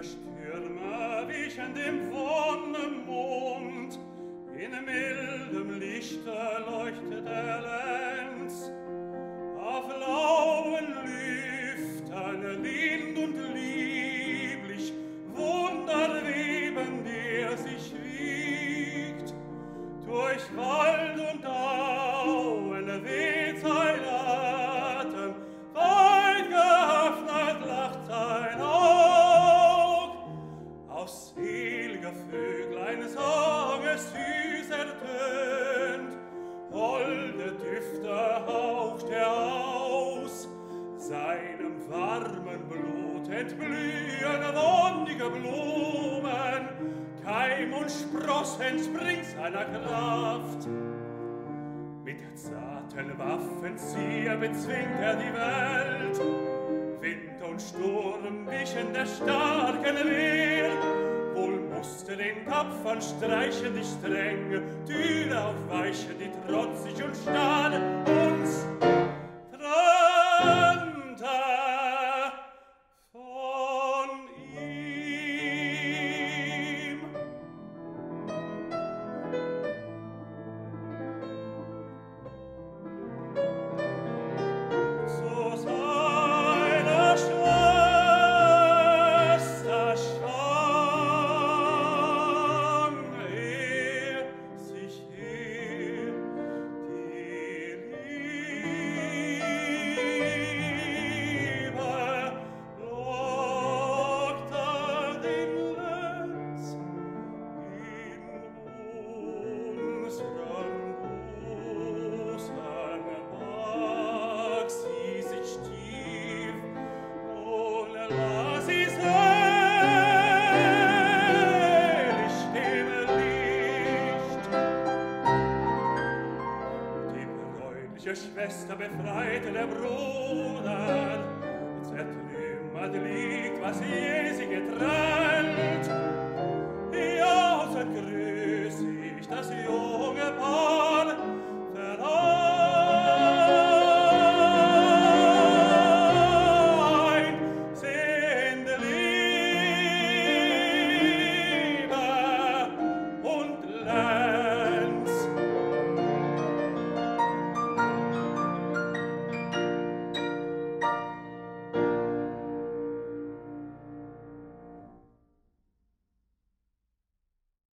der Stürme wichen dem wonnen Mond, in mildem Lichte leuchtet der Lenz, auf lauen Lüften lind und lieblich, wunderwebend er sich wiegt, durch Wasser der Vöglein Sange süß ertönt, holde Düfte haucht er aus, seinem warmen Blut entblühen wonnige Blumen, Keim und Spross entspringt seiner Kraft. Mit zarten Waffen zieher bezwingt er die Welt, Wind und Sturm wichen der starken Wind, den Kopf Streichen die Stränge, Türe aufweiche, die trotzig und stark welche Schwester befreite der Bruder, zertrümmert liegt, was je sie getrennt. Ja, so grüß ich das Jod,